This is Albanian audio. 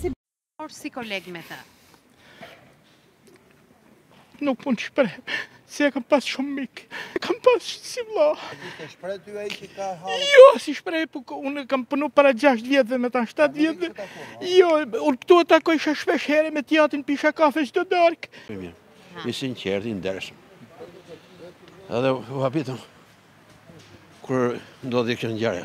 si por si koleg me të. Nuk mund të shpreh, se e kam pas shumë mik, e kam pas si vla. Jo, s'i shpreh, po unë kam punu para 6 vjetëve me ta 7 vjetëve. Jo, unë këtu e takojsha shpesh herë me t'jatin pisha kafe çdo darkë. I sinqerti, i ndershëm. Edhe u hapitëm, Kur ndodhi kjo ngjarje?